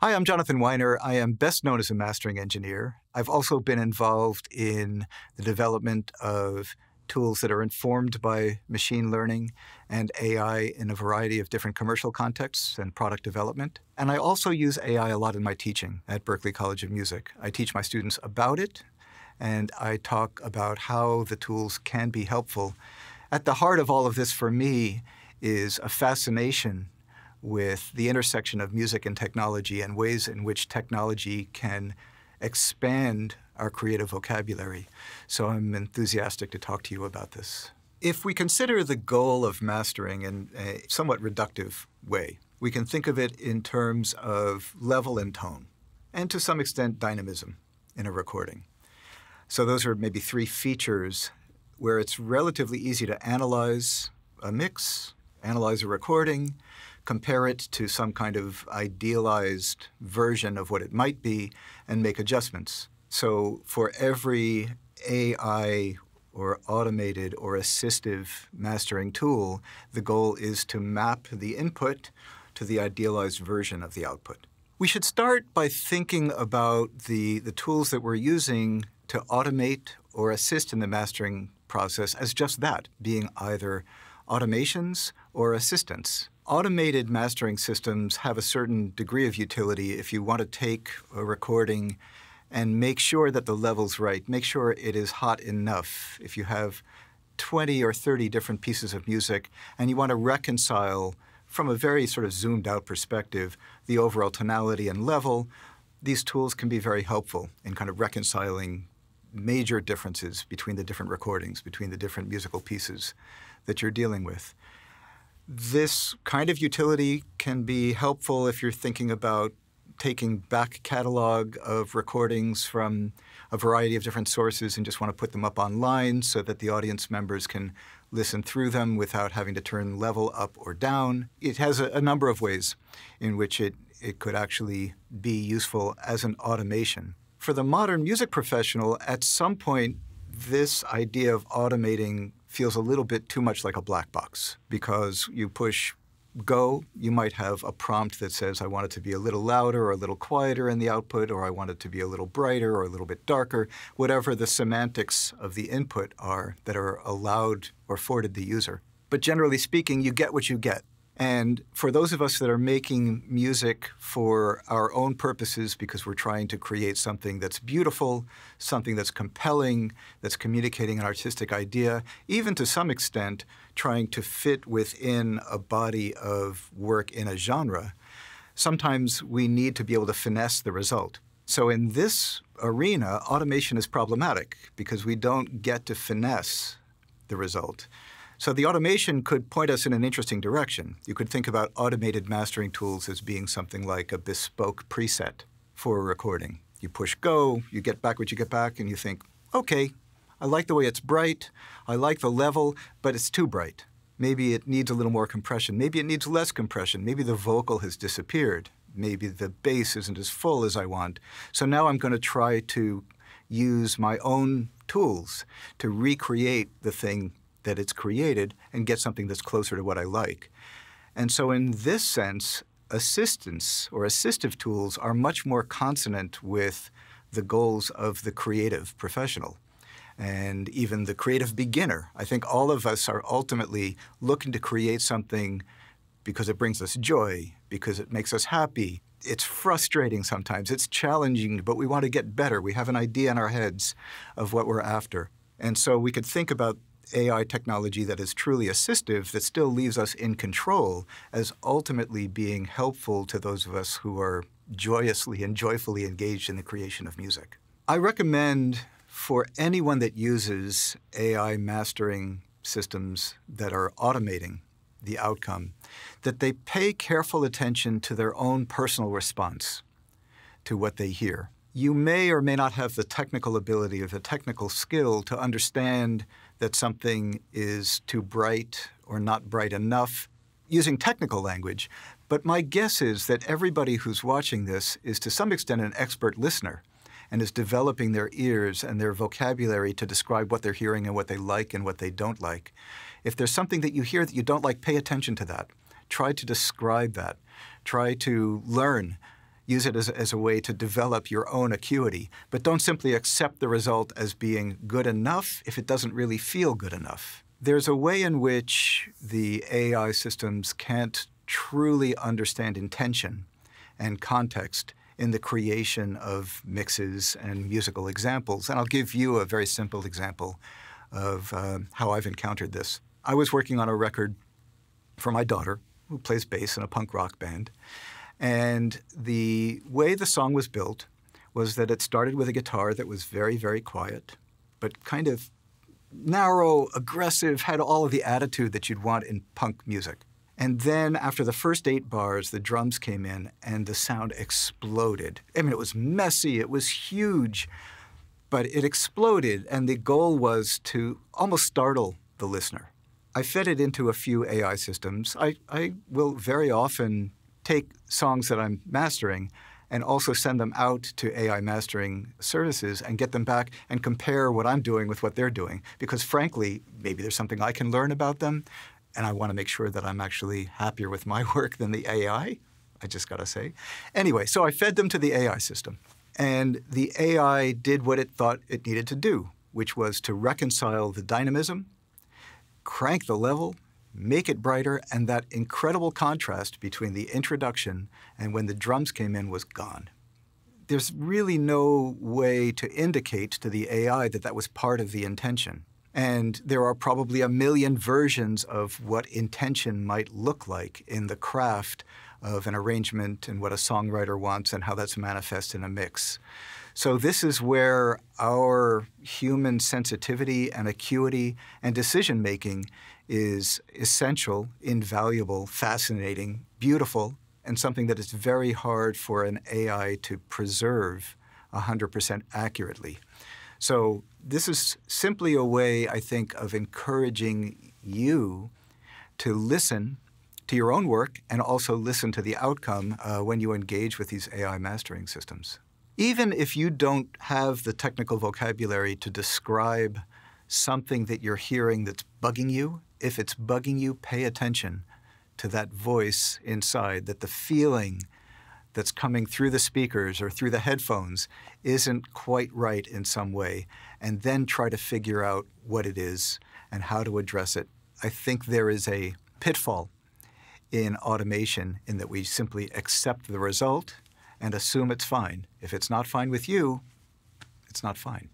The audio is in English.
Hi, I'm Jonathan Wyner. I am best known as a mastering engineer. I've also been involved in the development of tools that are informed by machine learning and AI in a variety of different commercial contexts and product development. And I also use AI a lot in my teaching at Berklee College of Music. I teach my students about it, and I talk about how the tools can be helpful. At the heart of all of this for me is a fascination with the intersection of music and technology and ways in which technology can expand our creative vocabulary. So I'm enthusiastic to talk to you about this. If we consider the goal of mastering in a somewhat reductive way, we can think of it in terms of level and tone, and to some extent dynamism in a recording. So those are maybe three features where it's relatively easy to analyze a mix, analyze a recording, compare it to some kind of idealized version of what it might be, and make adjustments. So for every AI or automated or assistive mastering tool, the goal is to map the input to the idealized version of the output. We should start by thinking about the, the tools that we're using to automate or assist in the mastering process as just that, being either automations or assistants. Automated mastering systems have a certain degree of utility if you want to take a recording and make sure that the level's right, make sure it is hot enough. If you have 20 or 30 different pieces of music and you want to reconcile from a very sort of zoomed out perspective the overall tonality and level, these tools can be very helpful in kind of reconciling major differences between the different recordings, between the different musical pieces that you're dealing with. This kind of utility can be helpful if you're thinking about taking back catalog of recordings from a variety of different sources and just want to put them up online so that the audience members can listen through them without having to turn level up or down. It has a, a number of ways in which it, it could actually be useful as an automation. For the modern music professional, at some point, this idea of automating feels a little bit too much like a black box because you push go, you might have a prompt that says, I want it to be a little louder or a little quieter in the output, or I want it to be a little brighter or a little bit darker, whatever the semantics of the input are that are allowed or afforded the user. But generally speaking, you get what you get. And for those of us that are making music for our own purposes because we're trying to create something that's beautiful, something that's compelling, that's communicating an artistic idea, even to some extent trying to fit within a body of work in a genre, sometimes we need to be able to finesse the result. So in this arena, automation is problematic because we don't get to finesse the result. So the automation could point us in an interesting direction. You could think about automated mastering tools as being something like a bespoke preset for a recording. You push go, you get back what you get back, and you think, okay, I like the way it's bright, I like the level, but it's too bright. Maybe it needs a little more compression. Maybe it needs less compression. Maybe the vocal has disappeared. Maybe the bass isn't as full as I want. So now I'm going to try to use my own tools to recreate the thing that it's created and get something that's closer to what I like. And so, in this sense, assistance or assistive tools are much more consonant with the goals of the creative professional and even the creative beginner. I think all of us are ultimately looking to create something because it brings us joy, because it makes us happy. It's frustrating sometimes, it's challenging, but we want to get better. We have an idea in our heads of what we're after. And so we could think about AI technology that is truly assistive that still leaves us in control as ultimately being helpful to those of us who are joyously and joyfully engaged in the creation of music. I recommend for anyone that uses AI mastering systems that are automating the outcome that they pay careful attention to their own personal response to what they hear. You may or may not have the technical ability or the technical skill to understand that something is too bright or not bright enough using technical language. But my guess is that everybody who's watching this is to some extent an expert listener and is developing their ears and their vocabulary to describe what they're hearing and what they like and what they don't like. If there's something that you hear that you don't like, pay attention to that. Try to describe that. Try to learn use it as, as a way to develop your own acuity, but don't simply accept the result as being good enough if it doesn't really feel good enough. There's a way in which the AI systems can't truly understand intention and context in the creation of mixes and musical examples. And I'll give you a very simple example of uh, how I've encountered this. I was working on a record for my daughter, who plays bass in a punk rock band. And the way the song was built was that it started with a guitar that was very, very quiet, but kind of narrow, aggressive, had all of the attitude that you'd want in punk music. And then after the first eight bars, the drums came in and the sound exploded. I mean, it was messy, it was huge, but it exploded. And the goal was to almost startle the listener. I fed it into a few AI systems. I, I will very often take songs that I'm mastering and also send them out to AI mastering services and get them back and compare what I'm doing with what they're doing. Because frankly, maybe there's something I can learn about them, and I want to make sure that I'm actually happier with my work than the AI. I just got to say. Anyway, so I fed them to the AI system, and the AI did what it thought it needed to do, which was to reconcile the dynamism, crank the level, make it brighter, and that incredible contrast between the introduction and when the drums came in was gone. There's really no way to indicate to the AI that that was part of the intention. And there are probably a million versions of what intention might look like in the craft of an arrangement and what a songwriter wants and how that's manifest in a mix. So this is where our human sensitivity and acuity and decision making is essential, invaluable, fascinating, beautiful, and something that is very hard for an AI to preserve 100% accurately. So this is simply a way, I think, of encouraging you to listen to your own work and also listen to the outcome uh, when you engage with these AI mastering systems. Even if you don't have the technical vocabulary to describe something that you're hearing that's bugging you, if it's bugging you, pay attention to that voice inside, that the feeling that's coming through the speakers or through the headphones isn't quite right in some way, and then try to figure out what it is and how to address it. I think there is a pitfall in automation in that we simply accept the result and assume it's fine. If it's not fine with you, it's not fine.